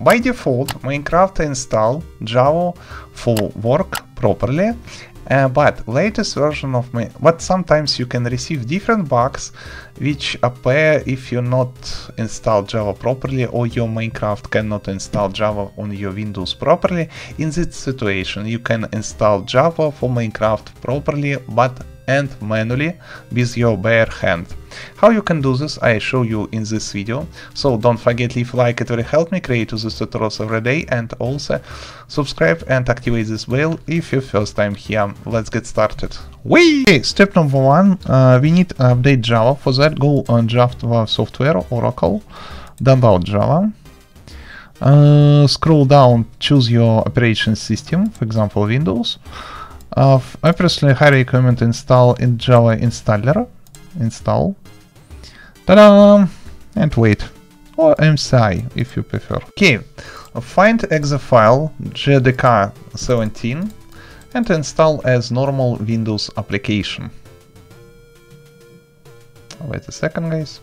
by default, Minecraft install Java for work properly, uh, but latest version of me, but sometimes you can receive different bugs which appear if you not install Java properly or your Minecraft cannot install Java on your Windows properly. In this situation, you can install Java for Minecraft properly, but and manually with your bare hand. How you can do this I show you in this video, so don't forget leave like it will help me create these tutorials every day and also subscribe and activate this bell if you first time here. Let's get started. Whee! Okay, step number one, uh, we need to update Java. For that go on Java Software, Oracle, download Java. Uh, scroll down, choose your operation system, for example Windows. I personally highly recommend install in Java installer. Install. Ta-da! And wait. Or MSI, if you prefer. Okay, find exe file JDK17 and install as normal Windows application. Wait a second, guys.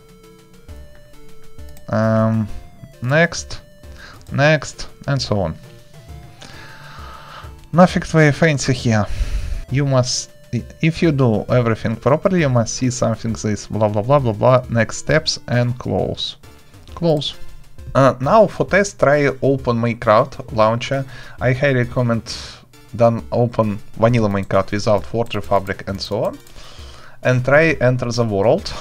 Um, next, next, and so on. Nothing very fancy here. You must, if you do everything properly, you must see something this blah blah blah blah blah, next steps and close. Close. Uh, now for test try open Minecraft launcher. I highly recommend done open vanilla Minecraft without Forge Fabric and so on. And try enter the world.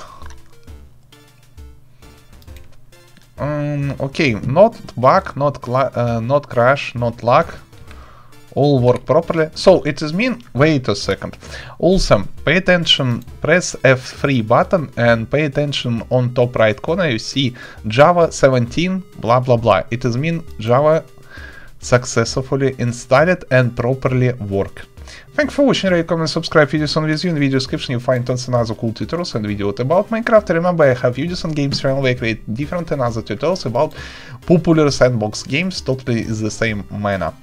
Um, okay, not bug, not uh, not crash, not lag all work properly. So it is mean, wait a second. Also, pay attention, press F3 button and pay attention on top right corner you see Java 17 blah blah blah. It is mean Java successfully installed and properly work. Thank you for watching, rate, comment, subscribe, videos on you. In the video description you find tons of other cool tutorials and videos about Minecraft. Remember I have videos on games channel where I create different and other tutorials about popular sandbox games, totally the same manner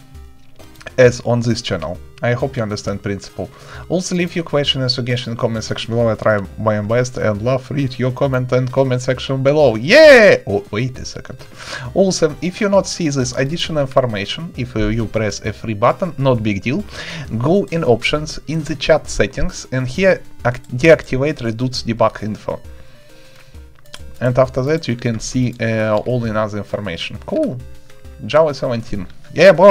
as on this channel. I hope you understand principle. Also leave your question and suggestion in comment section below. I try my best and love read your comment and comment section below. Yeah! Oh, wait a second. Also, if you not see this additional information, if you press F3 button, not big deal, go in options in the chat settings and here deactivate reduce debug info. And after that you can see uh, all the other information. Cool. Java 17. Yeah, boy.